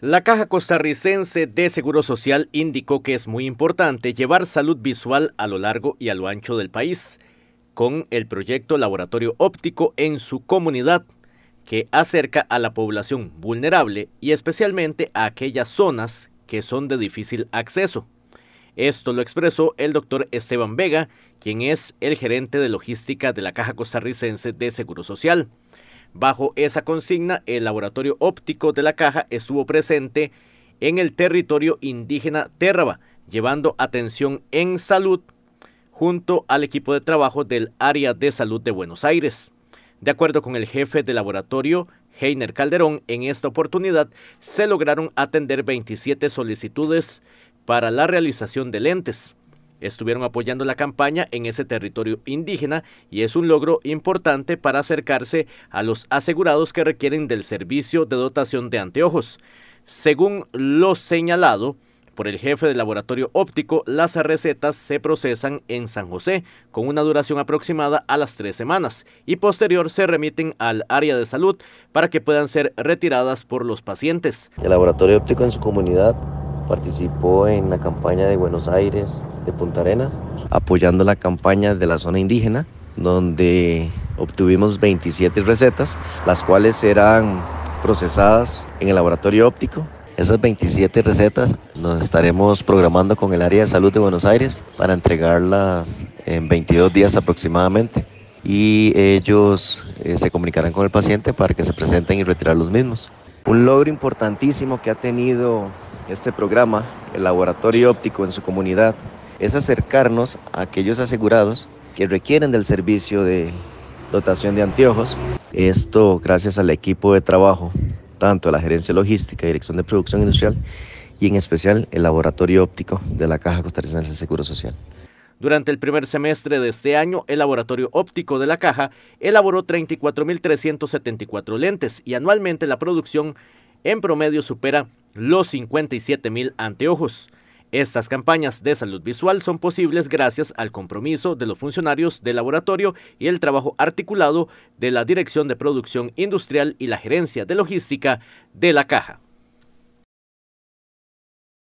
La Caja Costarricense de Seguro Social indicó que es muy importante llevar salud visual a lo largo y a lo ancho del país, con el proyecto Laboratorio Óptico en su comunidad, que acerca a la población vulnerable y especialmente a aquellas zonas que son de difícil acceso. Esto lo expresó el doctor Esteban Vega, quien es el gerente de logística de la Caja Costarricense de Seguro Social. Bajo esa consigna, el laboratorio óptico de la caja estuvo presente en el territorio indígena Terraba, llevando atención en salud junto al equipo de trabajo del área de salud de Buenos Aires. De acuerdo con el jefe de laboratorio, Heiner Calderón, en esta oportunidad se lograron atender 27 solicitudes para la realización de lentes estuvieron apoyando la campaña en ese territorio indígena y es un logro importante para acercarse a los asegurados que requieren del servicio de dotación de anteojos. Según lo señalado, por el jefe del laboratorio óptico, las recetas se procesan en San José con una duración aproximada a las tres semanas y posterior se remiten al área de salud para que puedan ser retiradas por los pacientes. El laboratorio óptico en su comunidad participó en la campaña de Buenos Aires, de Punta Arenas, apoyando la campaña de la zona indígena, donde obtuvimos 27 recetas, las cuales serán procesadas en el laboratorio óptico. Esas 27 recetas nos estaremos programando con el área de salud de Buenos Aires para entregarlas en 22 días aproximadamente y ellos eh, se comunicarán con el paciente para que se presenten y retirar los mismos. Un logro importantísimo que ha tenido este programa, el laboratorio óptico en su comunidad, es acercarnos a aquellos asegurados que requieren del servicio de dotación de anteojos. Esto gracias al equipo de trabajo, tanto la gerencia logística dirección de producción industrial, y en especial el laboratorio óptico de la Caja Costarricense de Seguro Social. Durante el primer semestre de este año, el laboratorio óptico de la caja elaboró 34.374 lentes y anualmente la producción en promedio supera los 57.000 anteojos. Estas campañas de salud visual son posibles gracias al compromiso de los funcionarios del laboratorio y el trabajo articulado de la Dirección de Producción Industrial y la Gerencia de Logística de la Caja.